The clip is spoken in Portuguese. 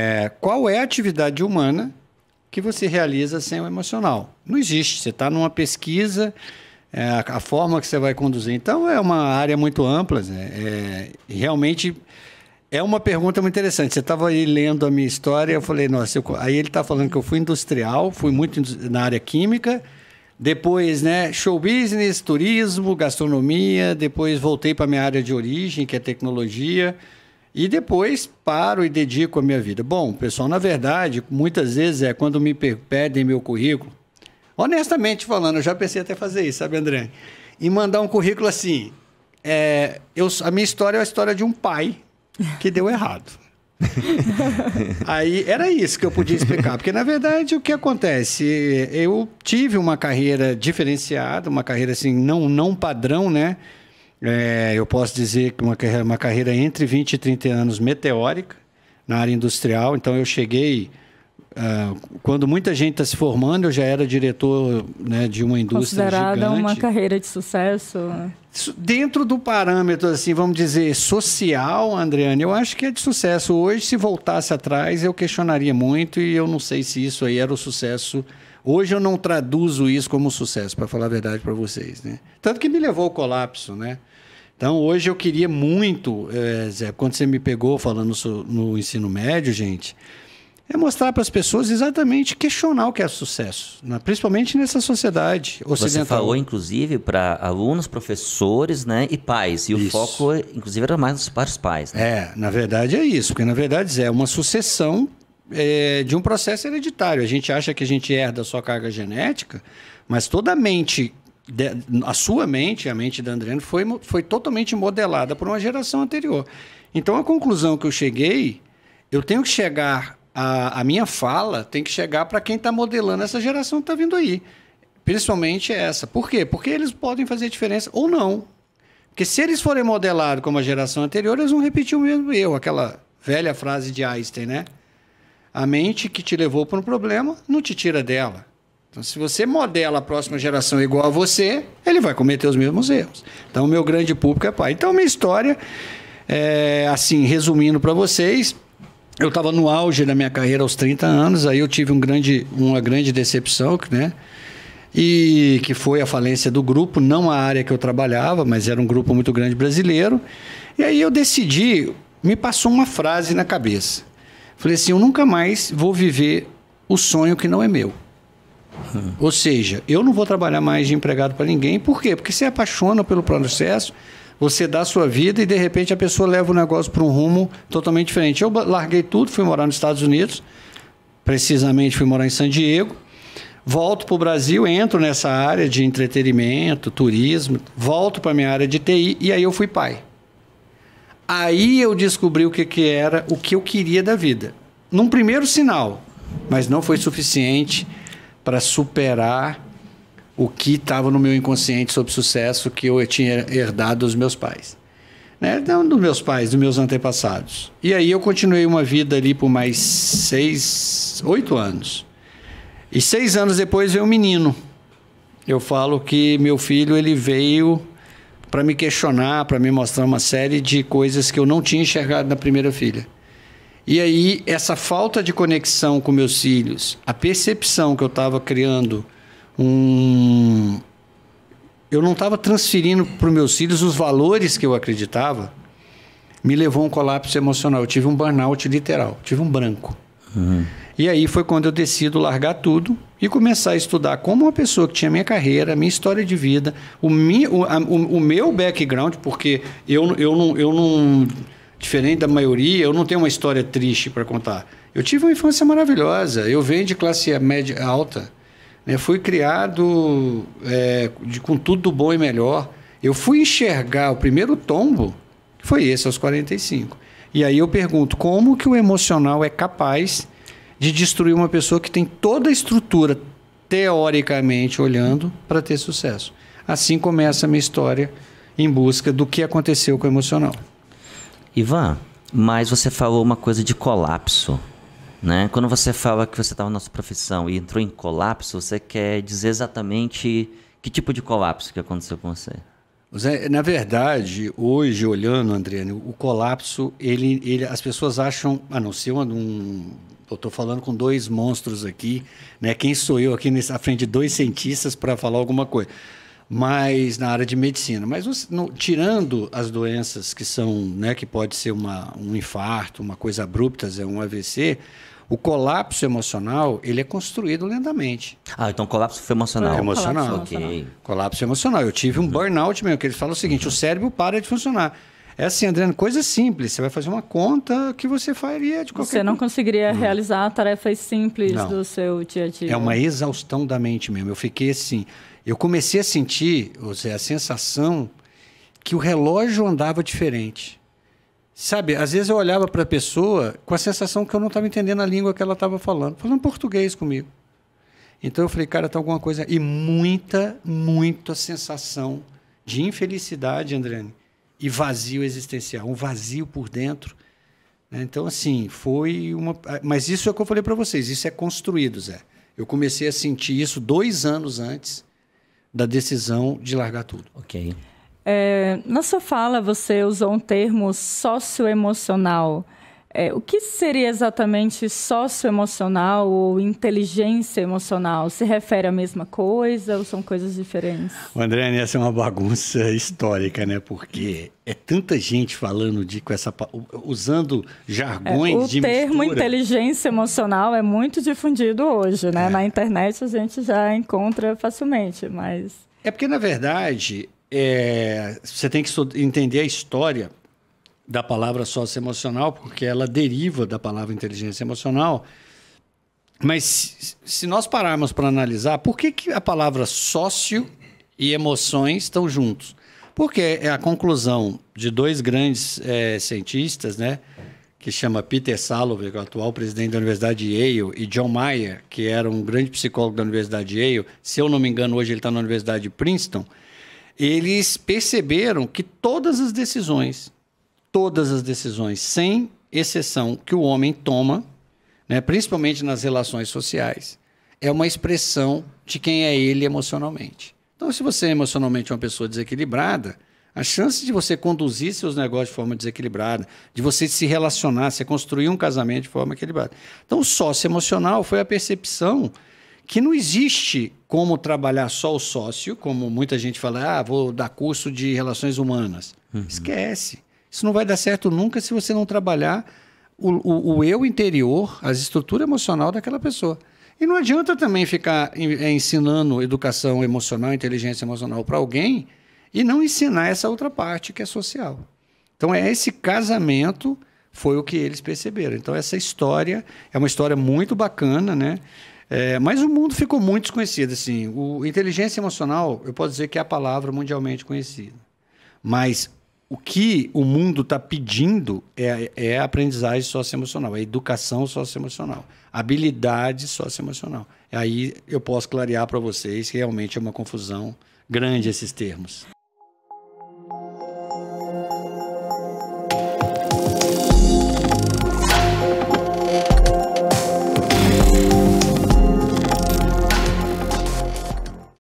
É, qual é a atividade humana que você realiza sem o emocional? Não existe. Você está numa pesquisa, é, a, forma que você vai conduzir. Então, é uma área muito ampla. Né? É, realmente é uma pergunta muito interessante. Você estava aí lendo a minha história, eu falei, nossa, eu, aí ele está falando que eu fui industrial, fui muito na área química, depois, né, show business, turismo, gastronomia, depois voltei para minha área de origem, que é tecnologia, e depois paro e dedico a minha vida. Bom, pessoal, na verdade, muitas vezes é quando me pedem meu currículo, honestamente falando, eu já pensei até fazer isso, sabe, André? E mandar um currículo assim. É, eu, a minha história é a história de um pai que deu errado. Aí era isso que eu podia explicar, porque na verdade o que acontece? Eu tive uma carreira diferenciada, uma carreira assim, não, não padrão, né? É, eu posso dizer que uma carreira, uma carreira entre 20 e 30 anos meteórica na área industrial. Então eu cheguei quando muita gente está se formando, eu já era diretor né, de uma indústria Considerada gigante. uma carreira de sucesso. Dentro do parâmetro, assim, vamos dizer, social, Andriane, eu acho que é de sucesso. Hoje, se voltasse atrás, eu questionaria muito e eu não sei se isso aí era o sucesso. Hoje eu não traduzo isso como sucesso, para falar a verdade para vocês. Né? Tanto que me levou ao colapso, né? Então, hoje eu queria muito, é, Zé, quando você me pegou falando no ensino médio, gente, é mostrar para as pessoas exatamente questionar o que é sucesso, né? principalmente nessa sociedade ocidental. Você falou, inclusive, para alunos, professores né, e pais. E isso. o foco, inclusive, era mais para os pais. Né? É, na verdade é isso. Porque, na verdade, é uma sucessão é, de um processo hereditário. A gente acha que a gente herda a sua carga genética, mas toda a mente, a sua mente, a mente da Andriane, foi, foi totalmente modelada por uma geração anterior. Então, a conclusão que eu cheguei, eu tenho que chegar a, a minha fala tem que chegar para quem está modelando essa geração que está vindo aí. Principalmente essa. Por quê? Porque eles podem fazer diferença ou não. Porque se eles forem modelados como a geração anterior, eles vão repetir o mesmo erro. Aquela velha frase de Einstein, né? A mente que te levou para um problema não te tira dela. Então, se você modela a próxima geração igual a você, ele vai cometer os mesmos erros. Então, o meu grande público é pai. Então, minha história, é, assim, resumindo para vocês, eu estava no auge da minha carreira aos 30 anos, aí eu tive um grande, uma grande decepção, né? E que foi a falência do grupo, não a área que eu trabalhava, mas era um grupo muito grande brasileiro. E aí eu decidi, me passou uma frase na cabeça. Falei assim, eu nunca mais vou viver o sonho que não é meu. Hum. Ou seja, eu não vou trabalhar mais de empregado para ninguém. Por quê? Porque você apaixona pelo processo, você dá a sua vida e de repente a pessoa leva o negócio para um rumo totalmente diferente. Eu larguei tudo, fui morar nos Estados Unidos, precisamente fui morar em San Diego. Volto para o Brasil, entro nessa área de entretenimento, turismo, volto para minha área de TI e aí eu fui pai. Aí eu descobri o que, que era, o que eu queria da vida. Num primeiro sinal, mas não foi suficiente para superar o que estava no meu inconsciente sobre sucesso que eu tinha herdado dos meus pais. Né? Não dos meus pais, dos meus antepassados. E aí eu continuei uma vida ali por mais seis, oito anos. E seis anos depois veio um menino. Eu falo que meu filho ele veio para me questionar, para me mostrar uma série de coisas que eu não tinha enxergado na primeira filha. E aí essa falta de conexão com meus filhos, a percepção que eu estava criando um. Eu não estava transferindo para os meus filhos os valores que eu acreditava, me levou a um colapso emocional. Eu tive um burnout literal, tive um branco. Uhum. E aí foi quando eu decido largar tudo e começar a estudar como uma pessoa que tinha minha carreira, minha história de vida, o, mi, o, a, o, o meu background, porque eu, eu, não, eu não, diferente da maioria, eu não tenho uma história triste para contar. Eu tive uma infância maravilhosa. Eu venho de classe média alta. Né? Fui criado é, de, com tudo do bom e melhor. Eu fui enxergar o primeiro tombo, foi esse, aos 45. E aí eu pergunto, como que o emocional é capaz de destruir uma pessoa que tem toda a estrutura, teoricamente olhando, para ter sucesso? Assim começa a minha história em busca do que aconteceu com o emocional. Ivan, mas você falou uma coisa de colapso. Né? Quando você fala que você estava na sua profissão e entrou em colapso, você quer dizer exatamente que tipo de colapso que aconteceu com você? Na verdade, hoje, olhando, Andriane, o colapso, ele, ele, as pessoas acham, a não ser um. Eu estou falando com dois monstros aqui, né? Quem sou eu aqui nessa, à frente de dois cientistas para falar alguma coisa? Mas na área de medicina. Mas não, tirando as doenças que são, né, que pode ser uma, um infarto, uma coisa abrupta, é um AVC, o colapso emocional, ele é construído lentamente. Ah, então colapso foi emocional. É emocional. Colapso, okay. colapso emocional. Eu tive um uhum. burnout mesmo, que eles falam o seguinte, uhum. o cérebro para de funcionar. É assim, Adriano, coisa simples. Você vai fazer uma conta que você faria de qualquer Você não conseguiria não. realizar tarefas simples não. do seu dia a dia. É uma exaustão da mente mesmo. Eu fiquei assim. Eu comecei a sentir, ou seja, a sensação que o relógio andava diferente. Sabe, às vezes eu olhava para a pessoa com a sensação que eu não estava entendendo a língua que ela estava falando, falando português comigo. Então eu falei, cara, tem alguma coisa. E muita, muita sensação de infelicidade, Andrane, e vazio existencial, um vazio por dentro. Né? Então, assim, foi uma. Mas isso é o que eu falei para vocês, isso é construído, Zé. Eu comecei a sentir isso dois anos antes da decisão de largar tudo. Ok. É, na sua fala, você usou um termo socioemocional. É, o que seria exatamente socioemocional ou inteligência emocional? Se refere à mesma coisa ou são coisas diferentes? André, essa é uma bagunça histórica, né? Porque é tanta gente falando de com essa usando jargões é, o de termo mistura. inteligência emocional é muito difundido hoje, né? É. Na internet a gente já encontra facilmente, mas é porque na verdade é, você tem que entender a história da palavra socioemocional, porque ela deriva da palavra inteligência emocional. Mas se nós pararmos para analisar, por que, que a palavra sócio e emoções estão juntos? Porque é a conclusão de dois grandes é, cientistas, né? que chama Peter Salovey, o atual presidente da Universidade de Yale, e John Mayer, que era um grande psicólogo da Universidade de Yale. Se eu não me engano, hoje ele está na Universidade de Princeton eles perceberam que todas as decisões, todas as decisões, sem exceção que o homem toma, né, principalmente nas relações sociais, é uma expressão de quem é ele emocionalmente. Então, se você é emocionalmente uma pessoa desequilibrada, a chance de você conduzir seus negócios de forma desequilibrada, de você se relacionar, você construir um casamento de forma equilibrada. Então, o sócio emocional foi a percepção que não existe como trabalhar só o sócio, como muita gente fala, ah, vou dar curso de relações humanas. Uhum. Esquece. Isso não vai dar certo nunca se você não trabalhar o, o, o eu interior, a estrutura emocional daquela pessoa. E não adianta também ficar é, ensinando educação emocional, inteligência emocional para alguém e não ensinar essa outra parte que é social. Então, é esse casamento foi o que eles perceberam. Então, essa história é uma história muito bacana, né? É, mas o mundo ficou muito desconhecido. Assim. O, inteligência emocional, eu posso dizer que é a palavra mundialmente conhecida. Mas o que o mundo está pedindo é, é a aprendizagem socioemocional, é a educação socioemocional, habilidade socioemocional. Aí eu posso clarear para vocês que realmente é uma confusão grande esses termos.